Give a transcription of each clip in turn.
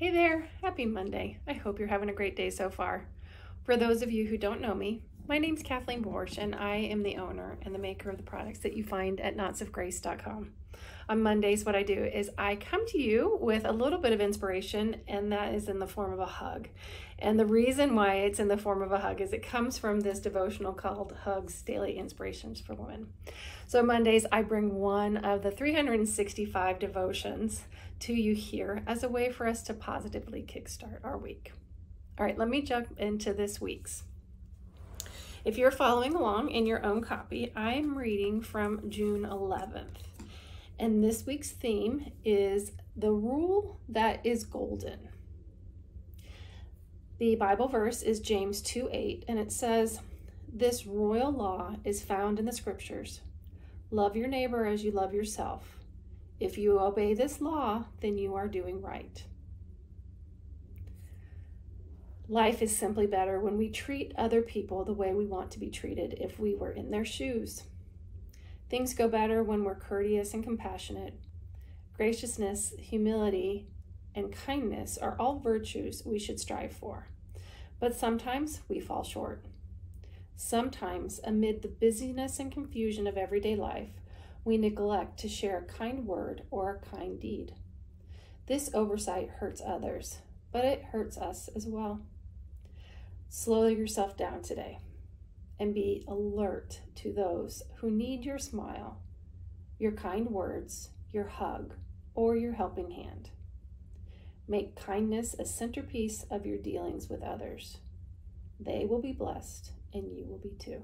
Hey there, happy Monday. I hope you're having a great day so far. For those of you who don't know me, my name is Kathleen Borsch and I am the owner and the maker of the products that you find at knotsofgrace.com. On Mondays, what I do is I come to you with a little bit of inspiration, and that is in the form of a hug. And the reason why it's in the form of a hug is it comes from this devotional called Hugs Daily Inspirations for Women. So, Mondays, I bring one of the 365 devotions to you here as a way for us to positively kickstart our week. All right, let me jump into this week's. If you're following along in your own copy, I'm reading from June 11th. And this week's theme is the rule that is golden. The Bible verse is James 2 8, and it says, This royal law is found in the scriptures love your neighbor as you love yourself. If you obey this law, then you are doing right. Life is simply better when we treat other people the way we want to be treated if we were in their shoes. Things go better when we're courteous and compassionate. Graciousness, humility, and kindness are all virtues we should strive for. But sometimes we fall short. Sometimes, amid the busyness and confusion of everyday life, we neglect to share a kind word or a kind deed. This oversight hurts others, but it hurts us as well. Slow yourself down today and be alert to those who need your smile, your kind words, your hug, or your helping hand. Make kindness a centerpiece of your dealings with others. They will be blessed, and you will be too.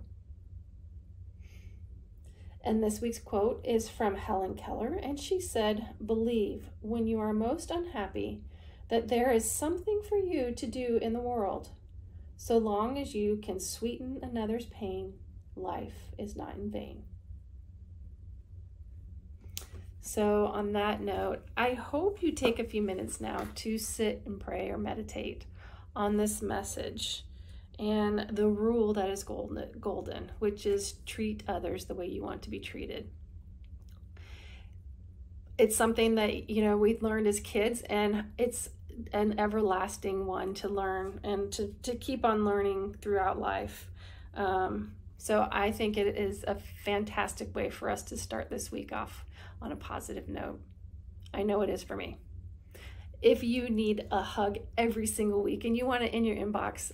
And this week's quote is from Helen Keller, and she said, Believe when you are most unhappy that there is something for you to do in the world so long as you can sweeten another's pain, life is not in vain. So, on that note, I hope you take a few minutes now to sit and pray or meditate on this message and the rule that is golden, which is treat others the way you want to be treated. It's something that, you know, we learned as kids, and it's an everlasting one to learn and to, to keep on learning throughout life. Um, so I think it is a fantastic way for us to start this week off on a positive note. I know it is for me. If you need a hug every single week and you want it in your inbox,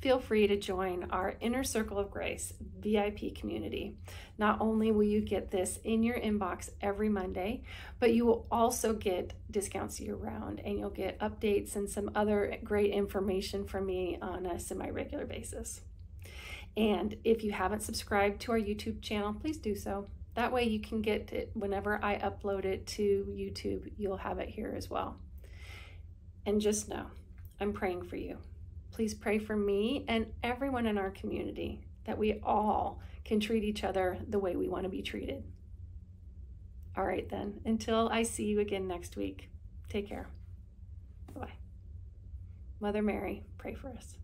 feel free to join our Inner Circle of Grace VIP community. Not only will you get this in your inbox every Monday, but you will also get discounts year round and you'll get updates and some other great information from me on a semi regular basis. And if you haven't subscribed to our YouTube channel, please do so. That way you can get it whenever I upload it to YouTube, you'll have it here as well. And just know, I'm praying for you. Please pray for me and everyone in our community that we all can treat each other the way we want to be treated. All right, then, until I see you again next week, take care. Bye. Mother Mary, pray for us.